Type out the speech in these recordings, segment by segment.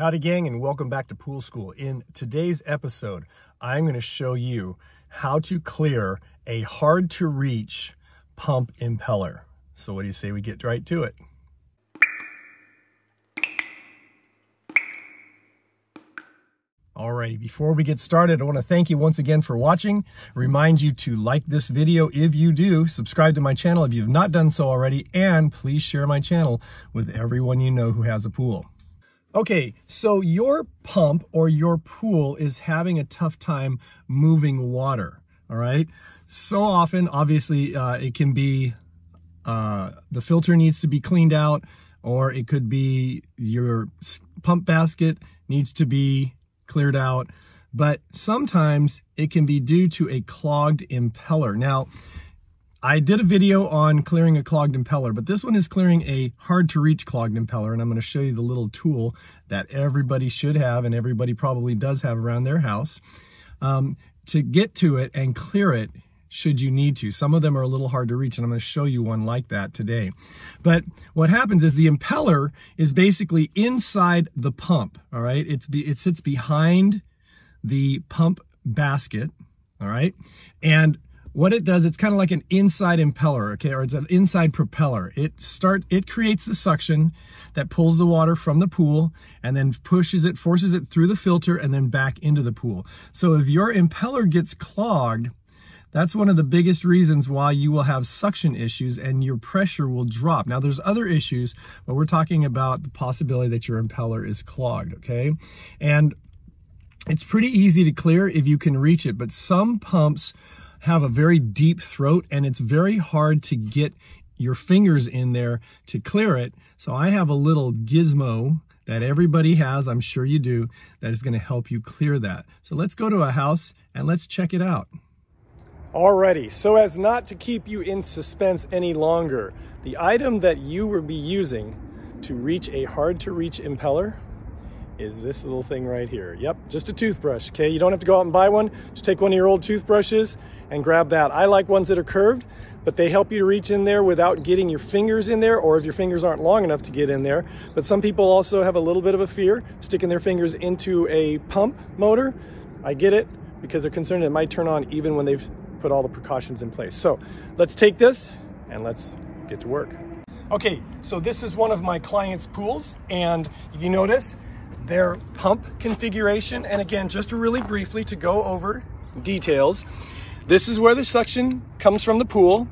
Howdy gang and welcome back to Pool School. In today's episode, I'm going to show you how to clear a hard to reach pump impeller. So what do you say we get right to it? Alrighty, before we get started, I want to thank you once again for watching. Remind you to like this video if you do, subscribe to my channel if you've not done so already, and please share my channel with everyone you know who has a pool. Okay, so your pump or your pool is having a tough time moving water, all right? So often, obviously, uh, it can be uh, the filter needs to be cleaned out, or it could be your pump basket needs to be cleared out, but sometimes it can be due to a clogged impeller. Now, I did a video on clearing a clogged impeller, but this one is clearing a hard to reach clogged impeller. And I'm gonna show you the little tool that everybody should have and everybody probably does have around their house um, to get to it and clear it should you need to. Some of them are a little hard to reach and I'm gonna show you one like that today. But what happens is the impeller is basically inside the pump, all right? It's It sits behind the pump basket, all right? And what it does, it's kind of like an inside impeller, okay, or it's an inside propeller. It start, it creates the suction that pulls the water from the pool and then pushes it, forces it through the filter and then back into the pool. So if your impeller gets clogged, that's one of the biggest reasons why you will have suction issues and your pressure will drop. Now there's other issues, but we're talking about the possibility that your impeller is clogged, okay? And it's pretty easy to clear if you can reach it, but some pumps have a very deep throat and it's very hard to get your fingers in there to clear it. So I have a little gizmo that everybody has, I'm sure you do, that is gonna help you clear that. So let's go to a house and let's check it out. Alrighty, so as not to keep you in suspense any longer, the item that you will be using to reach a hard to reach impeller is this little thing right here. Yep, just a toothbrush, okay? You don't have to go out and buy one. Just take one of your old toothbrushes and grab that. I like ones that are curved, but they help you to reach in there without getting your fingers in there or if your fingers aren't long enough to get in there. But some people also have a little bit of a fear sticking their fingers into a pump motor. I get it because they're concerned it might turn on even when they've put all the precautions in place. So let's take this and let's get to work. Okay, so this is one of my client's pools and if you notice, their pump configuration. And again, just really briefly to go over details, this is where the suction comes from the pool,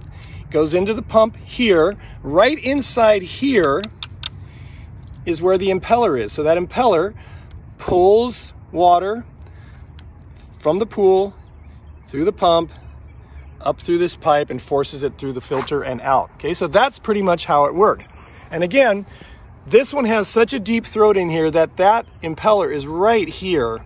goes into the pump here. Right inside here is where the impeller is. So that impeller pulls water from the pool through the pump up through this pipe and forces it through the filter and out. Okay, so that's pretty much how it works. And again, this one has such a deep throat in here that that impeller is right here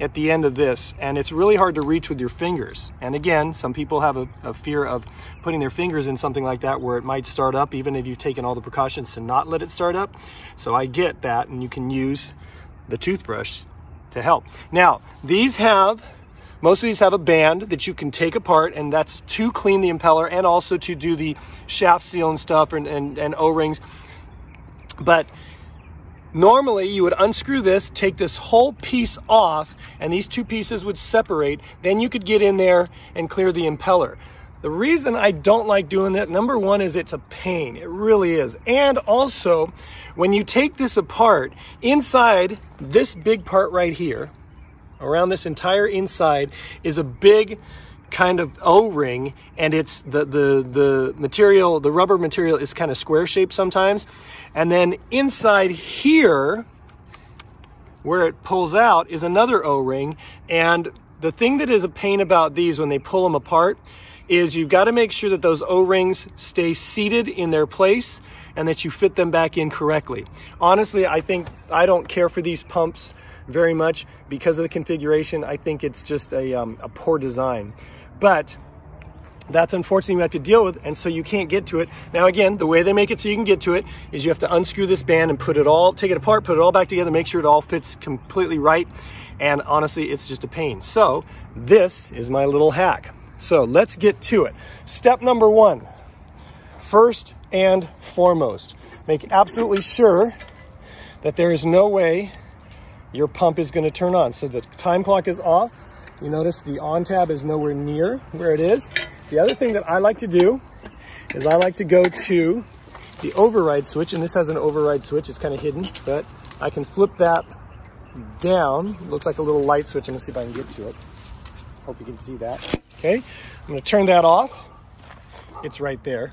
at the end of this and it's really hard to reach with your fingers. And again some people have a, a, fear of putting their fingers in something like that where it might start up even if you've taken all the precautions to not let it start up. So I get that and you can use the toothbrush to help. Now these have most of these have a band that you can take apart and that's to clean the impeller and also to do the shaft seal and stuff and, and, and O-rings but normally you would unscrew this, take this whole piece off, and these two pieces would separate. Then you could get in there and clear the impeller. The reason I don't like doing that, number one, is it's a pain. It really is. And also, when you take this apart, inside this big part right here, around this entire inside, is a big kind of O-ring and it's the, the, the material, the rubber material is kind of square shaped sometimes. And then inside here, where it pulls out is another O-ring. And the thing that is a pain about these when they pull them apart is you've got to make sure that those O-rings stay seated in their place and that you fit them back in correctly. Honestly, I think I don't care for these pumps very much because of the configuration. I think it's just a, um, a poor design. But that's unfortunately you have to deal with and so you can't get to it. Now again the way they make it so you can get to it is you have to unscrew this band and put it all take it apart put it all back together make sure it all fits completely right. And honestly it's just a pain. So this is my little hack. So let's get to it. Step number one. First and foremost make absolutely sure that there is no way your pump is going to turn on. So the time clock is off. You notice the on tab is nowhere near where it is. The other thing that I like to do is I like to go to the override switch, and this has an override switch. It's kind of hidden, but I can flip that down. It looks like a little light switch. I'm gonna see if I can get to it. Hope you can see that. Okay, I'm gonna turn that off. It's right there.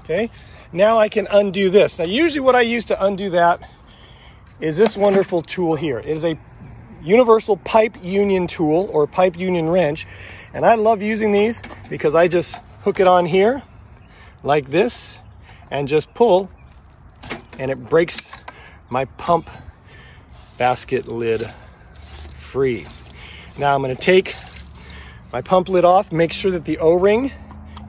Okay, now I can undo this. Now usually what I use to undo that is this wonderful tool here. It is a universal pipe union tool or pipe union wrench. And I love using these because I just hook it on here like this and just pull and it breaks my pump basket lid free. Now I'm gonna take my pump lid off, make sure that the O-ring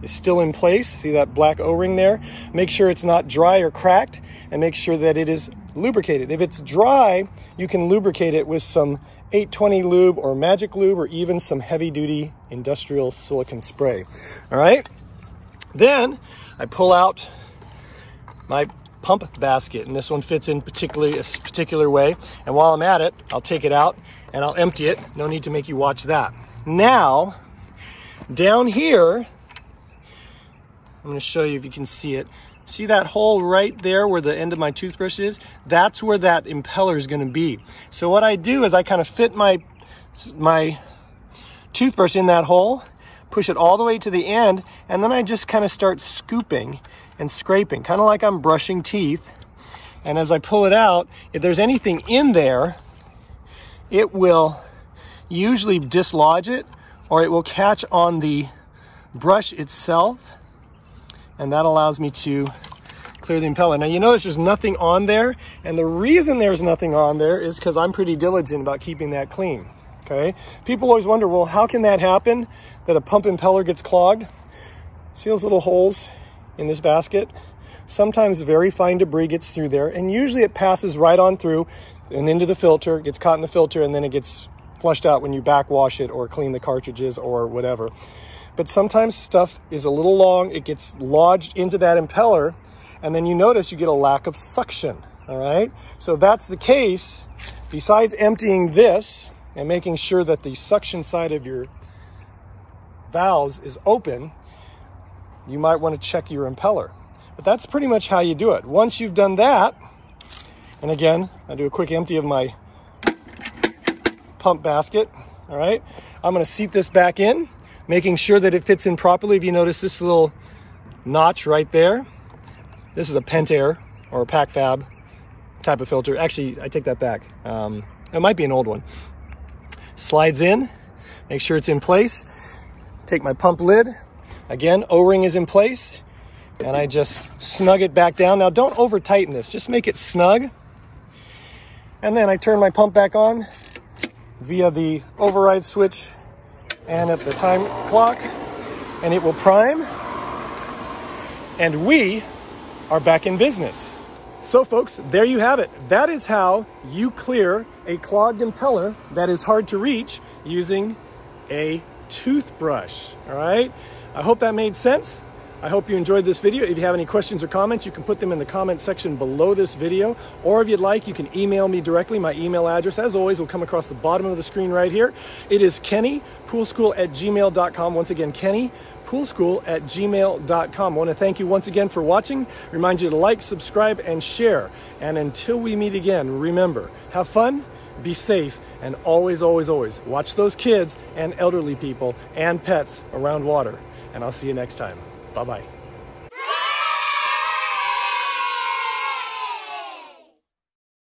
is still in place. See that black O-ring there? Make sure it's not dry or cracked and make sure that it is lubricated. If it's dry, you can lubricate it with some 820 lube or magic lube or even some heavy duty industrial silicone spray. All right. Then I pull out my pump basket and this one fits in particularly a particular way. And while I'm at it, I'll take it out and I'll empty it. No need to make you watch that. Now, down here, I'm going to show you if you can see it. See that hole right there where the end of my toothbrush is? That's where that impeller is gonna be. So what I do is I kind of fit my, my toothbrush in that hole, push it all the way to the end, and then I just kind of start scooping and scraping, kind of like I'm brushing teeth. And as I pull it out, if there's anything in there, it will usually dislodge it or it will catch on the brush itself and that allows me to clear the impeller. Now you notice there's nothing on there, and the reason there's nothing on there is because I'm pretty diligent about keeping that clean, okay? People always wonder, well, how can that happen, that a pump impeller gets clogged? See those little holes in this basket? Sometimes very fine debris gets through there, and usually it passes right on through and into the filter, gets caught in the filter, and then it gets flushed out when you backwash it or clean the cartridges or whatever but sometimes stuff is a little long, it gets lodged into that impeller, and then you notice you get a lack of suction, all right? So that's the case, besides emptying this and making sure that the suction side of your valves is open, you might want to check your impeller. But that's pretty much how you do it. Once you've done that, and again, I do a quick empty of my pump basket, all right? I'm gonna seat this back in making sure that it fits in properly. If you notice this little notch right there, this is a Pentair or a PacFab type of filter. Actually, I take that back. Um, it might be an old one. Slides in, make sure it's in place. Take my pump lid. Again, O-ring is in place. And I just snug it back down. Now don't over tighten this, just make it snug. And then I turn my pump back on via the override switch and at the time clock and it will prime and we are back in business. So folks, there you have it. That is how you clear a clogged impeller that is hard to reach using a toothbrush, all right? I hope that made sense. I hope you enjoyed this video. If you have any questions or comments, you can put them in the comment section below this video. Or if you'd like, you can email me directly. My email address, as always, will come across the bottom of the screen right here. It is kennypoolschool at gmail.com. Once again, Kenny, poolschool at gmail.com. I want to thank you once again for watching. Remind you to like, subscribe, and share. And until we meet again, remember, have fun, be safe, and always, always, always watch those kids and elderly people and pets around water. And I'll see you next time. Bye bye.